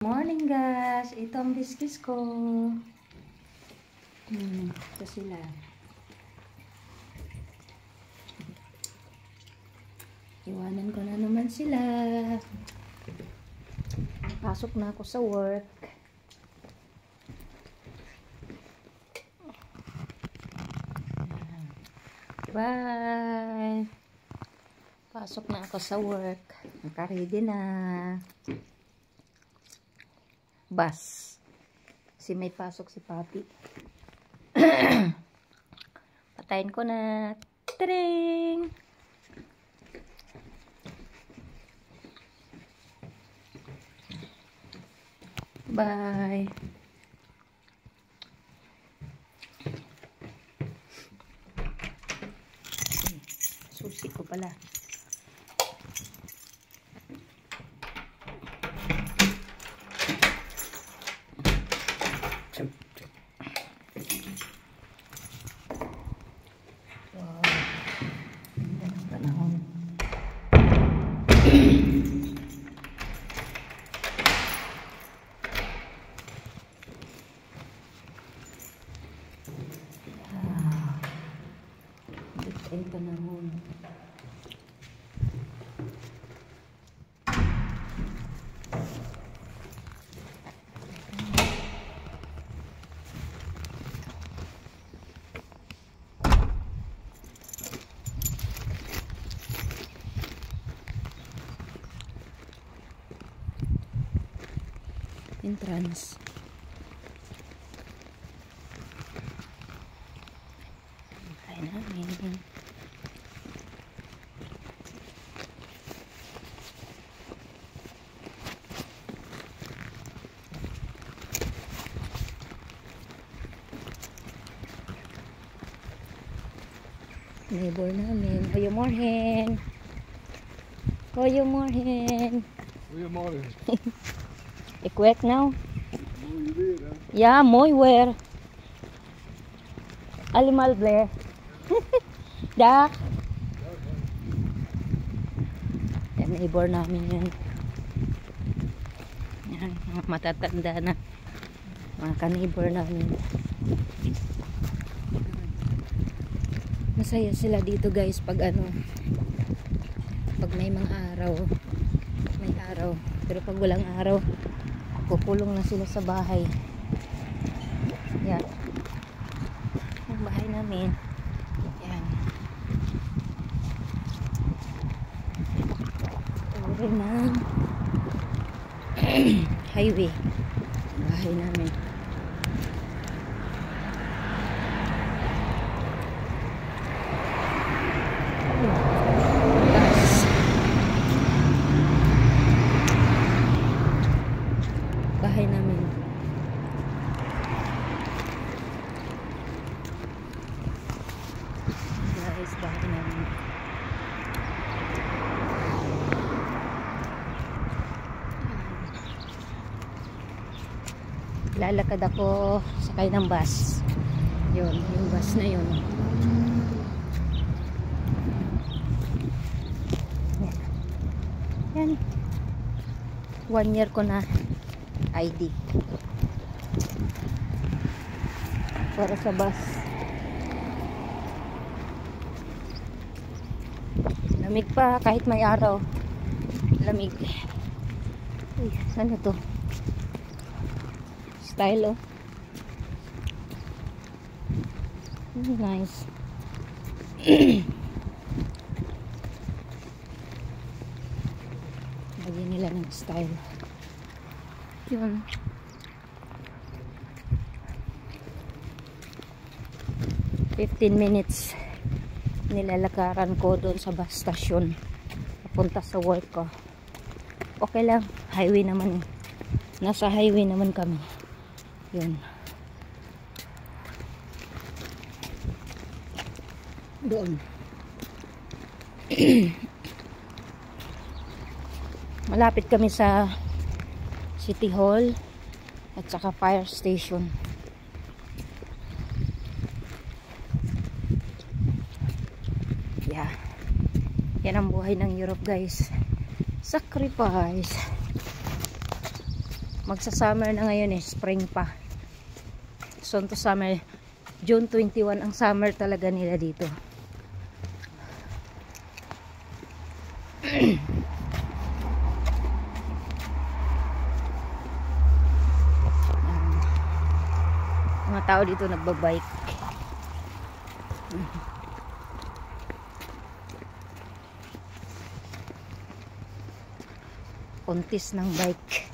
Morning guys! Ito ang biskis ko. Hmm, ito sila. Iwanan ko na naman sila. Pasok na ako sa work. Bye! Pasok na ako sa work. Nakaready na bus. Kasi may pasok si Papi. Patayin ko na. Tring! Bye! Susi ko pala. Wow. Ganda ng panahon. Ah. Yung panahon. entrance. Bahay namin. Neighbor namin. Goedemorgen. Goedemorgen. Goedemorgen. Ik werk nou. Mooi weer, hè? Ja, mooi weer. Allemaal blij. Dag. Yan, neighbor namin yan. Yan, matatanda na. Mga ka-neighbor namin. Masaya sila dito guys pag ano, pag may mga araw. May araw. Pero pag walang araw, kukulong na sila sa bahay. Yan. Yung bahay namin. Yan. Uri ng highway. Bahay namin. Taas. Bahay namin. Guys, bahay namin. Lalakad ako sakay ng bus. Yun, yung bus na yun. Yan. One year ko na ID. Para sa bus. Lamig pa kahit may araw. Lamig. Uy, ano to? Style oh. Nice. Lagyan nila ng style. Yun. Fifteen minutes nilalakaran ko doon sa bus station papunta sa work ko okay lang highway naman eh. nasa highway naman kami yun doon. Malapit kami sa city hall at saka fire station. Yeah. Yan ang buhay ng Europe guys. Sacrifice magsa-summer na ngayon eh, spring pa. So to summer, June 21 ang summer talaga nila dito. Mga tao dito nagbabike. Puntis ng bike.